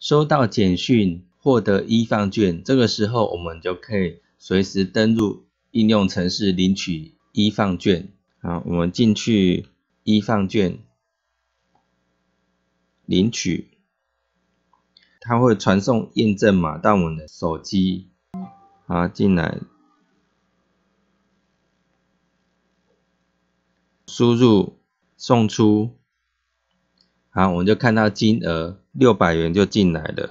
收到简讯获得一放券，这个时候我们就可以随时登录应用程式领取一放券。好，我们进去一放券领取，它会传送验证码到我们的手机。好，进来，输入送出。然后，我们就看到金额六百元就进来了。